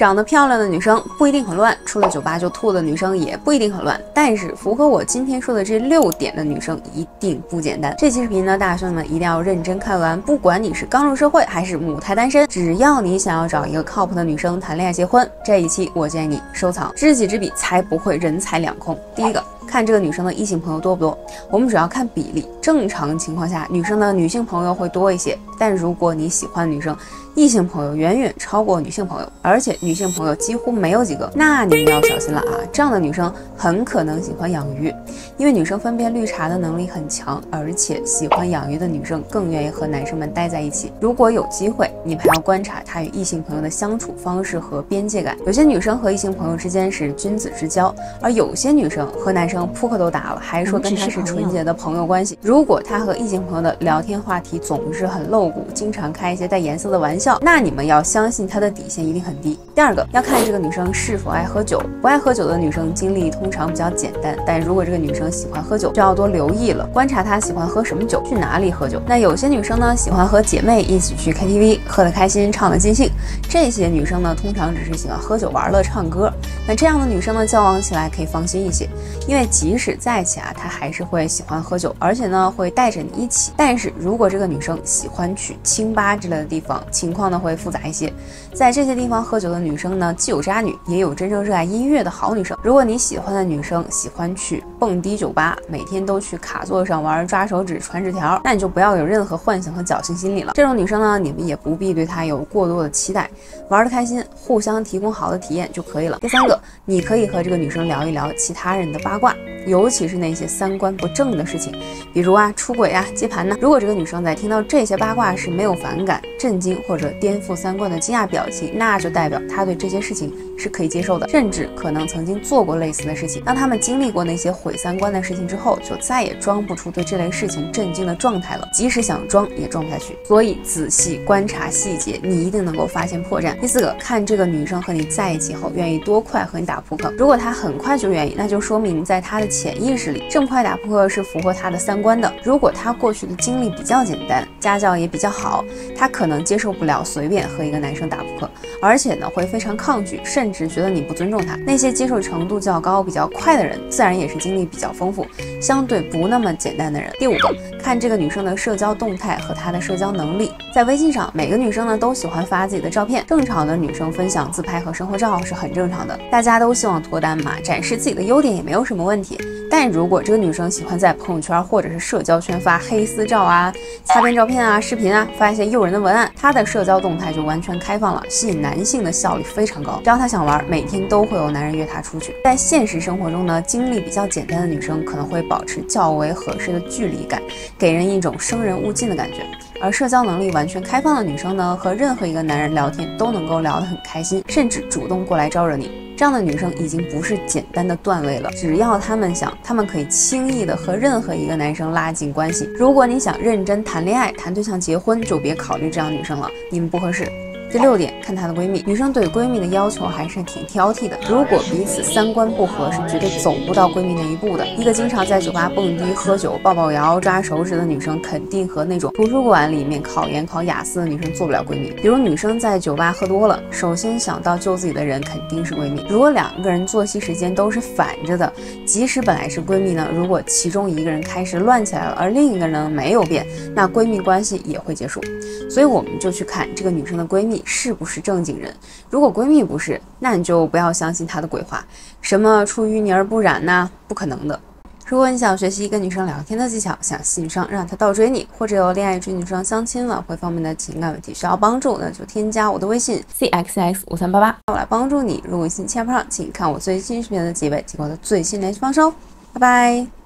长得漂亮的女生不一定很乱，出了酒吧就吐的女生也不一定很乱。但是符合我今天说的这六点的女生一定不简单。这期视频呢，大兄弟们一定要认真看完，不管你是刚入社会还是母胎单身，只要你想要找一个靠谱的女生谈恋爱结婚，这一期我建议你收藏，知己知彼才不会人财两空。第一个。看这个女生的异性朋友多不多，我们主要看比例。正常情况下，女生的女性朋友会多一些。但如果你喜欢女生，异性朋友远远超过女性朋友，而且女性朋友几乎没有几个，那你们要小心了啊！这样的女生很可能喜欢养鱼，因为女生分辨绿茶的能力很强，而且喜欢养鱼的女生更愿意和男生们待在一起。如果有机会，你们还要观察她与异性朋友的相处方式和边界感。有些女生和异性朋友之间是君子之交，而有些女生和男生扑克都打了，还说跟他是纯洁的朋友关系。如果他和异性朋友的聊天话题总是很露骨，经常开一些带颜色的玩笑。那你们要相信他的底线一定很低。第二个要看这个女生是否爱喝酒，不爱喝酒的女生经历通常比较简单，但如果这个女生喜欢喝酒，就要多留意了，观察她喜欢喝什么酒，去哪里喝酒。那有些女生呢喜欢和姐妹一起去 KTV，喝得开心，唱得尽兴。这些女生呢通常只是喜欢喝酒玩乐唱歌。那这样的女生呢交往起来可以放心一些，因为即使在一起啊，她还是会喜欢喝酒，而且呢会带着你一起。但是如果这个女生喜欢去清吧之类的地方，情况呢会复杂一些，在这些地方喝酒的女生呢，既有渣女，也有真正热爱音乐的好女生。如果你喜欢的女生喜欢去蹦迪酒吧，每天都去卡座上玩抓手指、传纸条，那你就不要有任何幻想和侥幸心理了。这种女生呢，你们也不必对她有过多的期待，玩的开心，互相提供好的体验就可以了。第三个，你可以和这个女生聊一聊其他人的八卦。尤其是那些三观不正的事情，比如啊出轨啊接盘呢。如果这个女生在听到这些八卦时没有反感、震惊或者颠覆三观的惊讶表情，那就代表她对这些事情是可以接受的，甚至可能曾经做过类似的事情。当他们经历过那些毁三观的事情之后，就再也装不出对这类事情震惊的状态了。即使想装，也装不下去。所以仔细观察细节，你一定能够发现破绽。第四个，看这个女生和你在一起后愿意多快和你打扑克。如果她很快就愿意，那就说明在她他的。潜意识里，这么快打扑克是符合他的三观的。如果他过去的经历比较简单，家教也比较好，他可能接受不了随便和一个男生打扑克，而且呢会非常抗拒，甚至觉得你不尊重他。那些接受程度较高、比较快的人，自然也是经历比较丰富，相对不那么简单的人。第五个，看这个女生的社交动态和她的社交能力。在微信上，每个女生呢都喜欢发自己的照片，正常的女生分享自拍和生活照是很正常的，大家都希望脱单嘛，展示自己的优点也没有什么问题。但如果这个女生喜欢在朋友圈或者是社交圈发黑丝照啊、擦边照片啊、视频啊，发一些诱人的文案，她的社交动态就完全开放了，吸引男性的效率非常高。只要她想玩，每天都会有男人约她出去。在现实生活中呢，经历比较简单的女生可能会保持较为合适的距离感，给人一种生人勿近的感觉。而社交能力完全开放的女生呢，和任何一个男人聊天都能够聊得很开心，甚至主动过来招惹你。这样的女生已经不是简单的段位了，只要她们想，她们可以轻易的和任何一个男生拉近关系。如果你想认真谈恋爱、谈对象、结婚，就别考虑这样女生了，你们不合适。第六点，看她的闺蜜。女生对闺蜜的要求还是挺挑剔的。如果彼此三观不合，是绝对走不到闺蜜那一步的。一个经常在酒吧蹦迪、喝酒、抱抱摇、抓手指的女生，肯定和那种图书馆里面考研考雅思的女生做不了闺蜜。比如女生在酒吧喝多了，首先想到救自己的人肯定是闺蜜。如果两个人作息时间都是反着的，即使本来是闺蜜呢，如果其中一个人开始乱起来了，而另一个人呢没有变，那闺蜜关系也会结束。所以我们就去看这个女生的闺蜜。是不是正经人？如果闺蜜不是，那你就不要相信她的鬼话，什么出淤泥而不染呐，不可能的。如果你想学习跟女生聊天的技巧，想吸引上让她倒追你，或者有恋爱追女生、相亲挽回方面的情感问题需要帮助，那就添加我的微信 c x x 五三八八，我来帮助你。如果信欠不上，请看我最新视频的结尾及我的最新联系方式哦。拜拜。